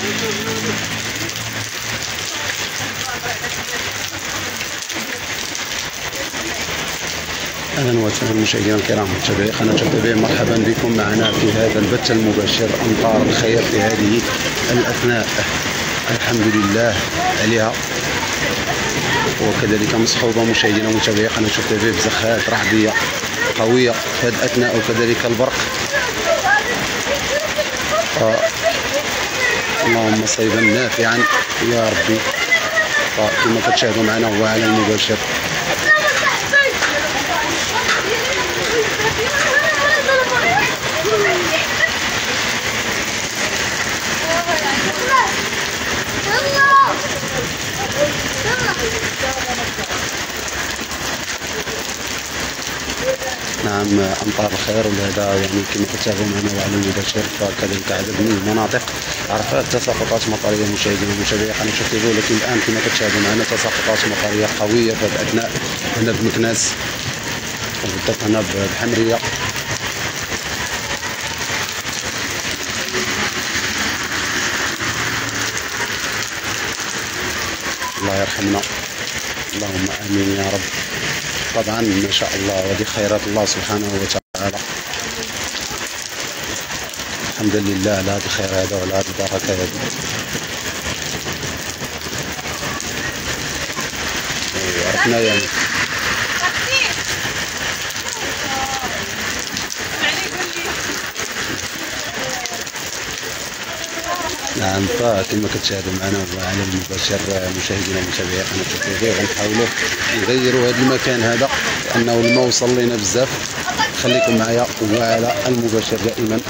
أهلا وسهلا مشاهدينا الكرام. متابعي قناة التابعين مرحبا بكم معنا في هذا البث المباشر. أمطار الخير في هذه الأثناء. الحمد لله عليها. وكذلك مصحوبة مشاهدينا متابعي قناة التابعين بزخات رعدية قوية في هذه الأثناء وكذلك البرق. آه، اللهم صيبا نافعا. يا ربي. كما كتشاهدوا معنا هو على المباشر. نعم امطار الخير ولهذا يعني كما كتابعوا معنا وعلى المباشر فكذلك عدد من المناطق. عرفات تساقطات مطرية مشاهدينا ومتابعي قناه شوف تيفي ولكن الآن كما كتشاهدوا معنا تساقطات مطرية قوية في الأثناء هنا بمكناس وبالضبط هنا بحمرية. الله يرحمنا. اللهم آمين يا رب. طبعا ما شاء الله وهذه خيرات الله سبحانه وتعالى. الحمد لله على هذا الخير هذا وعلى هذه البركه هذه. عرفنا يعني. نعم فكما كتشاهدوا معنا على المباشر مشاهدينا ومتابعي قناة تي غنحاولوا نغيروا هذا المكان هذا لأنه الماء وصل لنا بزاف. خليكم معايا وعلى المباشر دائما.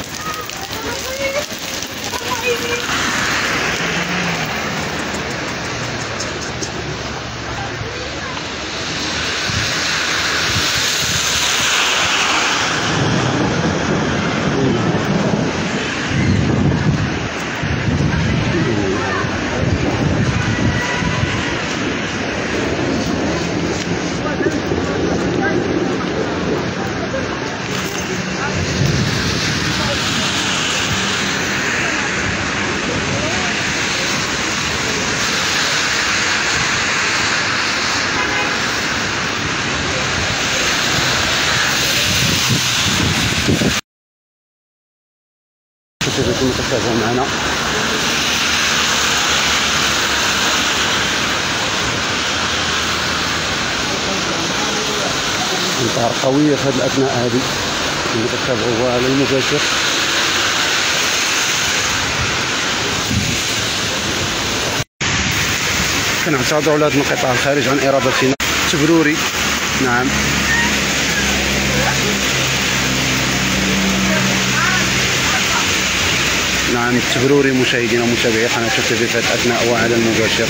كيف يكونوا كتابعوا معنا. امطار قويه في هذه الأثناء هذه. اللي كتابعوها على المباشر. كنعتذروا على هذا الانقطاع الخارج عن إرادتنا. تبروري نعم. نعم التبروري مشاهدينا ومتابعي تي في اثناء وعلى المباشر